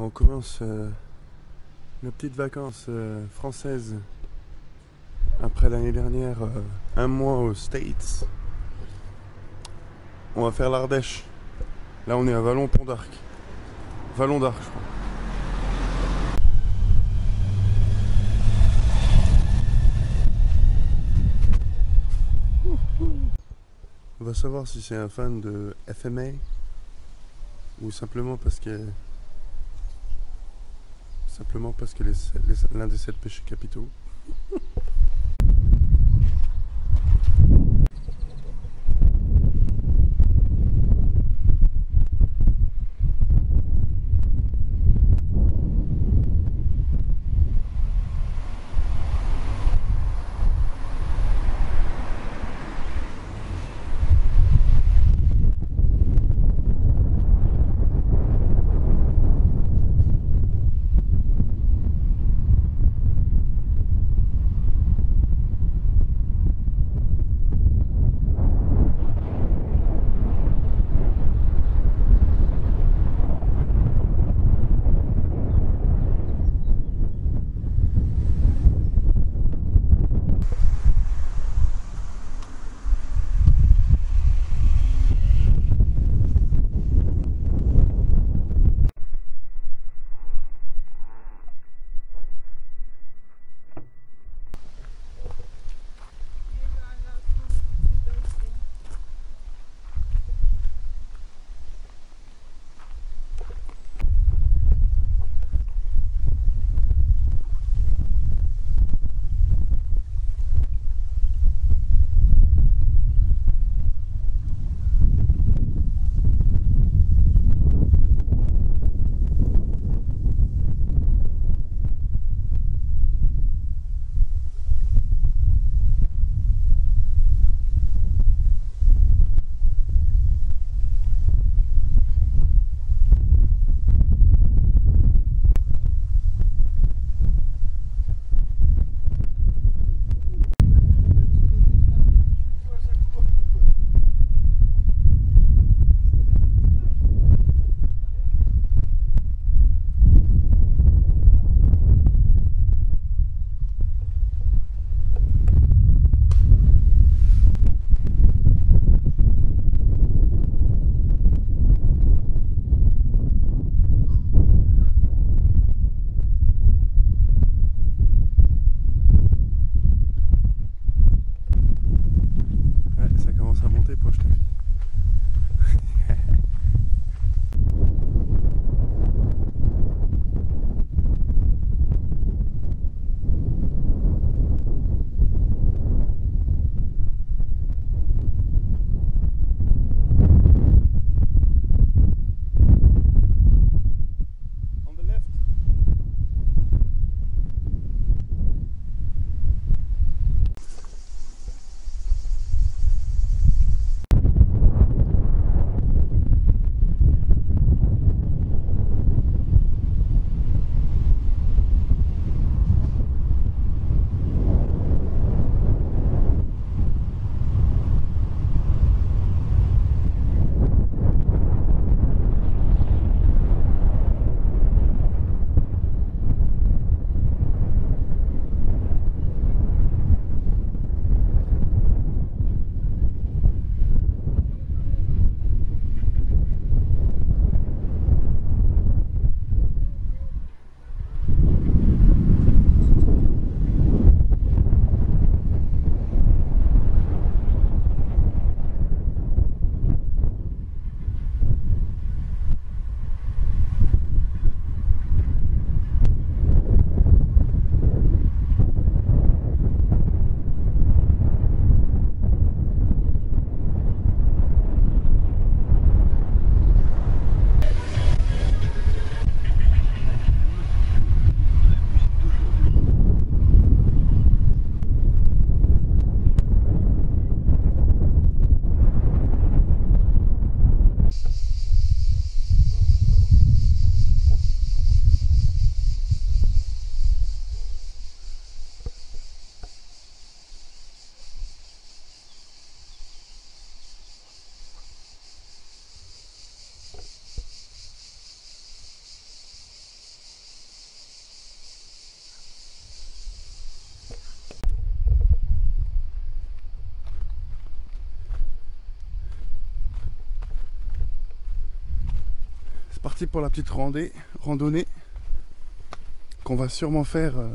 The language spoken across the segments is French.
On commence euh, nos petites vacances euh, françaises après l'année dernière, euh, un mois aux States. On va faire l'Ardèche. Là, on est à Vallon-Pont d'Arc. Vallon d'Arc, je crois. On va savoir si c'est un fan de FMA ou simplement parce que simplement parce que l'un des sept péchés capitaux. Pour la petite randonnée, randonnée qu'on va sûrement faire euh,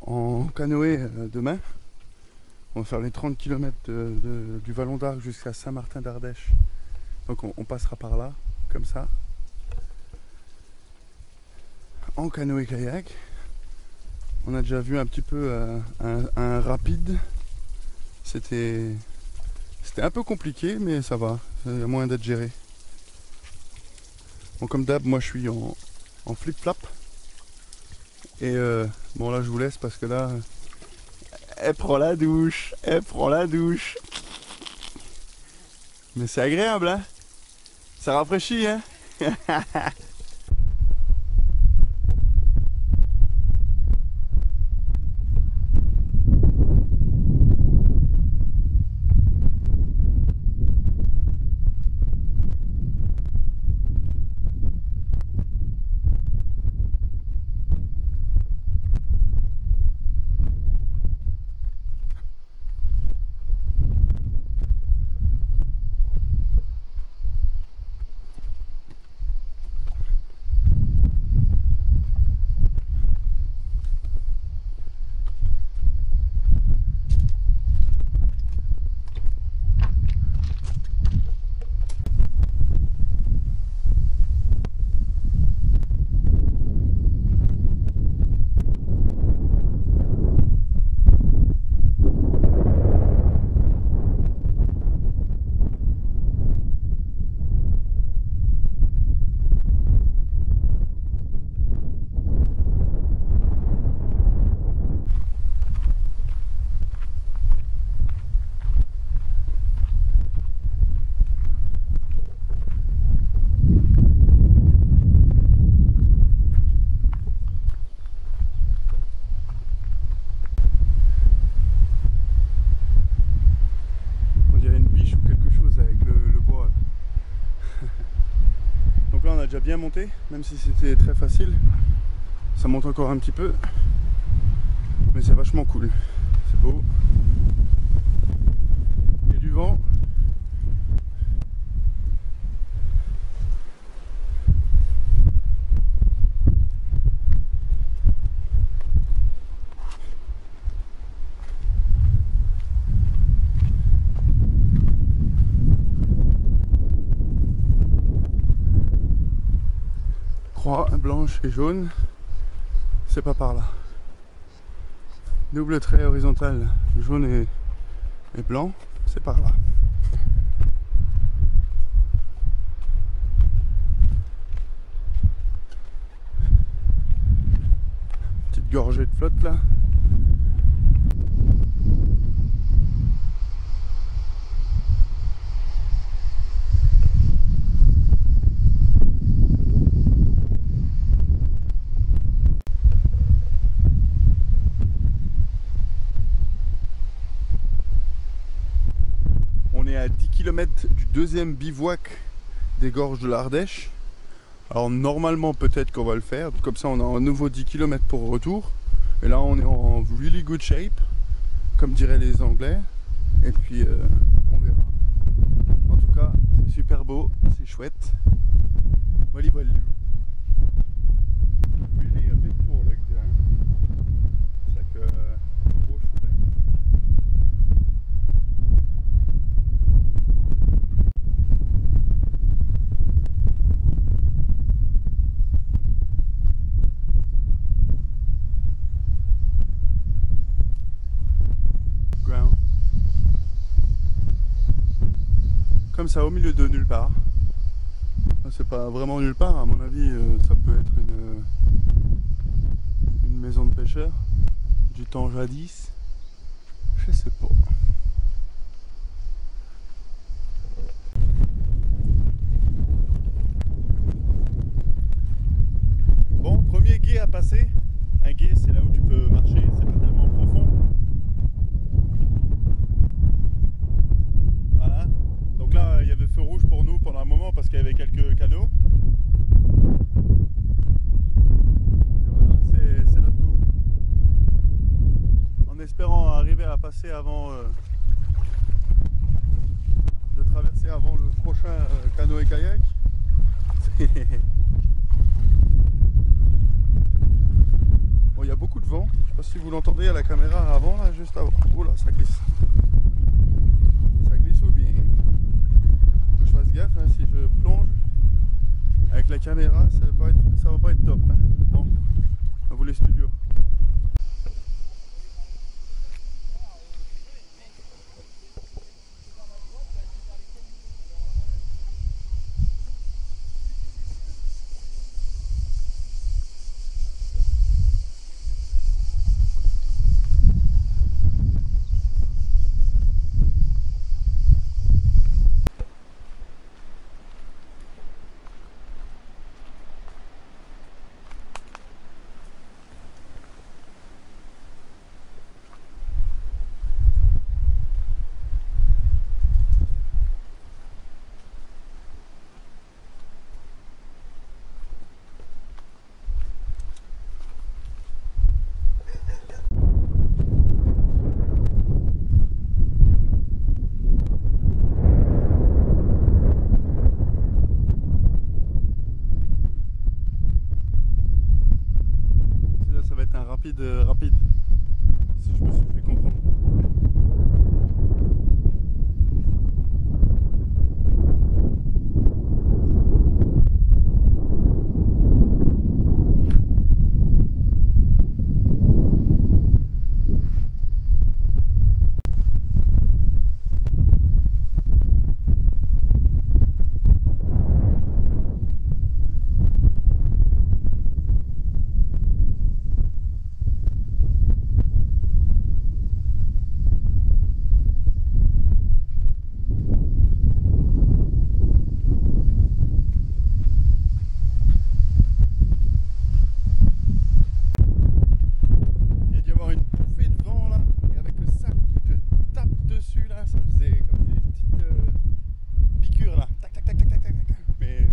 en canoë euh, demain. On va faire les 30 km du Vallon d'Arc jusqu'à Saint-Martin d'Ardèche. Donc on, passera par là, comme ça. En canoë-kayak. On a déjà vu un petit peu euh, un, rapide. C'était c'était un peu compliqué, mais ça va. Il y a moyen d'être géré. Comme d'hab, moi je suis en, en flip-flap. Et euh, bon là je vous laisse parce que là elle prend la douche, elle prend la douche. Mais c'est agréable, hein Ça rafraîchit, hein même si c'était très facile. Ça monte encore un petit peu, mais c'est vachement cool. C'est beau. Il y a du vent. Et jaune, c'est pas par là. Double trait horizontal, jaune et, blanc, c'est par là. Petite gorgée de flotte là. Du deuxième bivouac des gorges de l'Ardèche. Alors normalement peut-être qu'on va le faire, comme ça on a un nouveau 10 km pour retour. Et là on est en really good shape, comme diraient les Anglais. Et puis euh, on verra. En tout cas, c'est super beau, c'est chouette. Voilà, ça au milieu de nulle part. C'est pas vraiment nulle part, à mon avis, euh, ça peut être une, une maison de pêcheurs du temps jadis. Je sais pas. Bon, premier guet à passer. Un guet, c'est là où tu peux marcher, c'est pas tellement profond. là, il y avait feu rouge pour nous pendant un moment parce qu'il y avait quelques canaux. c'est notre tour. En espérant arriver à passer avant euh, de traverser avant le prochain euh, canot et kayak. bon, il y a beaucoup de vent. Je sais pas si vous l'entendez à la caméra avant, là, juste avant. Oh là, ça glisse. Ça glisse ou bien. Que je fasse gaffe hein, si je plonge avec la caméra, ça va pas être, ça va pas être top. hein. Bon, à vous les studios. Là, ça va être un rapide, euh, rapide. Si je me suis fait comprendre. Il y a dû y avoir une bouffée de vent là, et avec le sac qui te tape dessus là, ça faisait comme des petites euh, piqûres là. Tac tac tac tac tac tac tac. Mais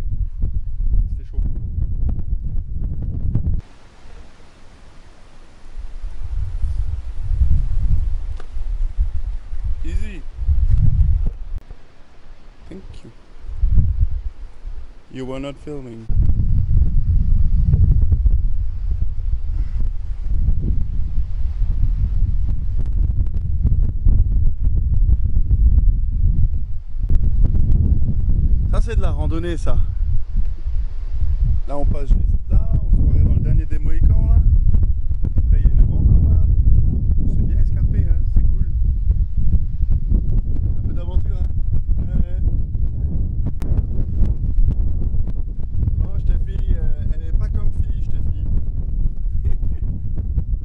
c'était chaud. Easy. Thank you. You were not filming. Ça c'est de la randonnée ça. Là on passe juste là, on se croirait dans le dernier des Mohicans là. Après il y a une rampe là-bas. C'est bien escarpé, hein, c'est cool. Un peu d'aventure hein. Ouais, ouais. Oh Steffi, euh, elle est pas comme fille Steffi.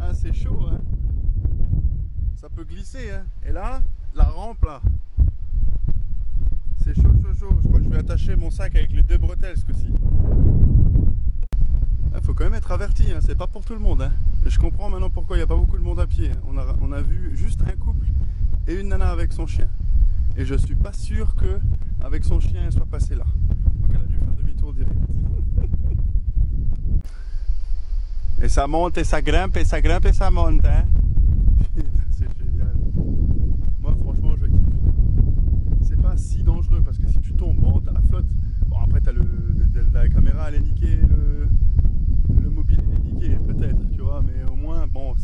ah c'est chaud hein. Ça hein. Et là, la rampe là. C'est chaud, chaud, chaud. Je crois que je vais attacher mon sac avec les deux bretelles ce coup-ci. Il faut quand même être averti, hein. c'est pas pour tout le monde. hein. Je comprends maintenant pourquoi il n'y a pas beaucoup de monde à pied. On a, on a vu juste un couple et une nana avec son chien. Et je suis pas sûr que avec son chien elle soit passée là. Donc elle a dû faire demi-tour direct. Et ça monte et ça grimpe et ça grimpe et ça monte. Hein. Putain, c'est génial. Moi franchement je kiffe c'est pas si dangereux parce que si tu tombes, bon, t'as la flotte. Bon, après, t'as le, le- la elle est niquée, le, le mobile, il est niqué, peut-être, tu vois, mais au moins, bon,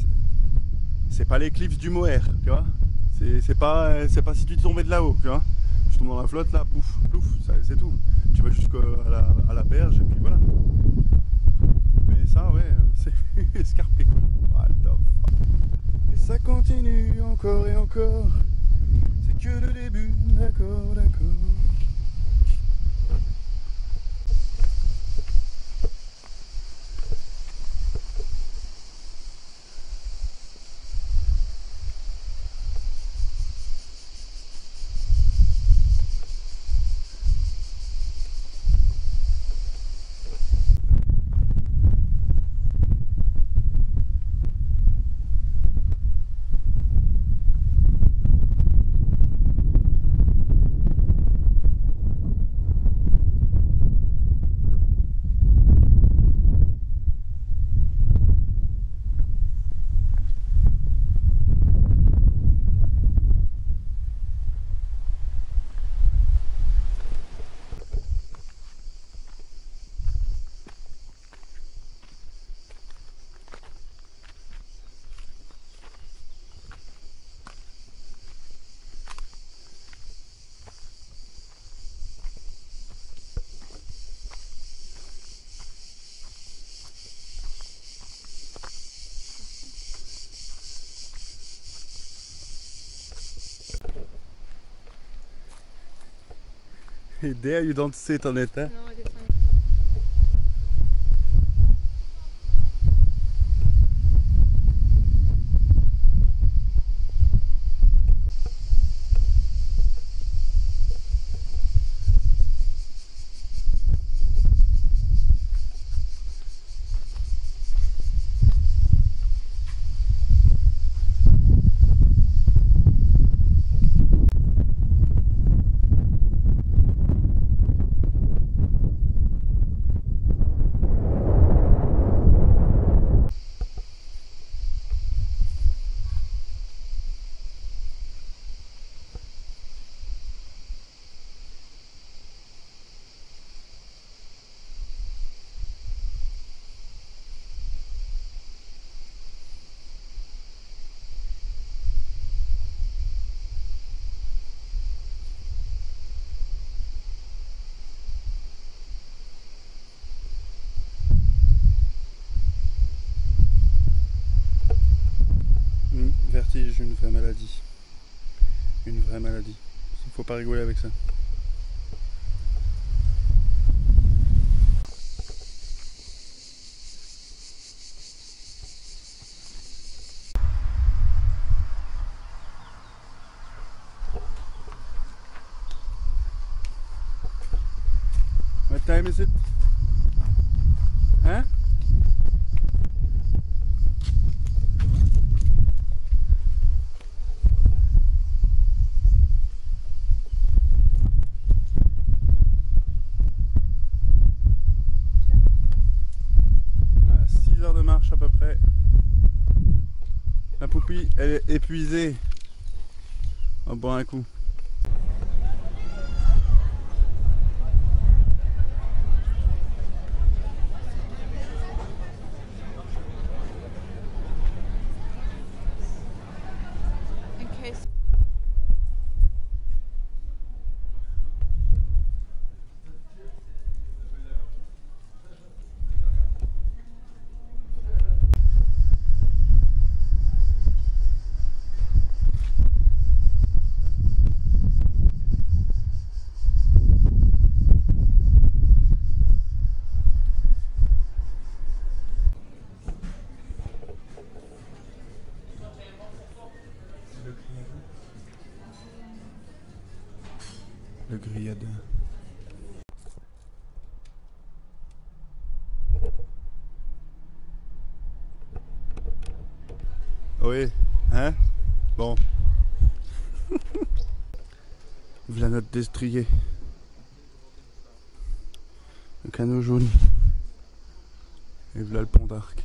c'est- pas l'éclipse du Moher, tu vois. C'est pas, pas si tu tombais de là-haut, tu vois. Tu tombes dans la flotte, là, pouf, ça, c'est tout. Tu vas jusqu'à la, à la berge et puis voilà. Mais ça, ouais, c'est escarpé. Et ça continue encore et encore. C'est que le début, d'accord, d'accord. There you don't sit on it, hein? No, pas rigoler avec ça. What time is it? Hein? Épuisée. On boire un coup. In case. Le grillade. Oui, hein Bon. Voilà notre destrier. Le canot jaune. Et voilà le pont d'Arc.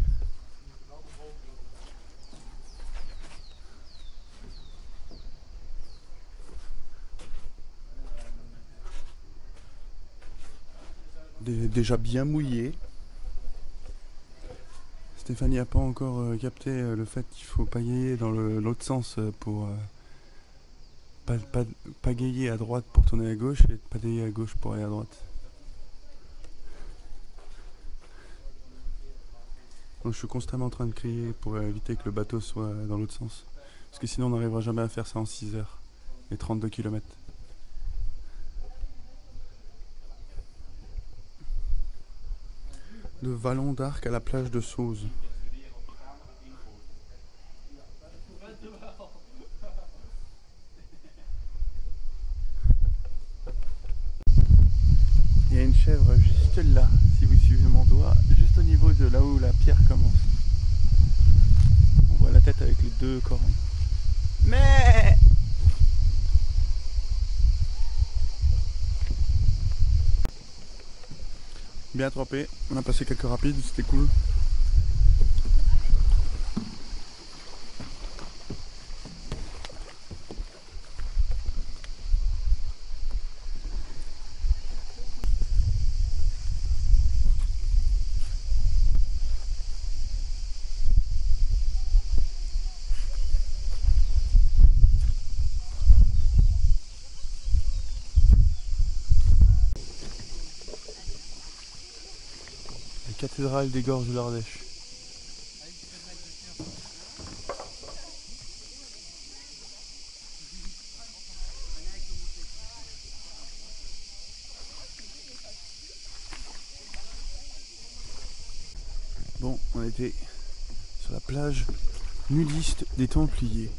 Dé- Déjà bien mouillé. Stéphanie n'a pas encore euh, capté euh, le fait qu'il faut pagayer dans l'autre sens euh, pour pas, pas, pagayer à droite pour tourner à gauche et pagayer à gauche pour aller à droite. Je suis constamment en train de crier pour éviter que le bateau soit dans l'autre sens. Parce que sinon on n'arrivera jamais à faire ça en 6 heures. Les 32 km. Le vallon d'Arc à la plage de Sauze. Il y a une chèvre juste là, si vous suivez mon doigt, juste au niveau de là où la pierre commence. On voit la tête avec les deux cornes. Mais Bien trempé, on a passé quelques rapides, c'était cool. générale des gorges de l'Ardèche. Bon, on était sur la plage nudiste des Templiers.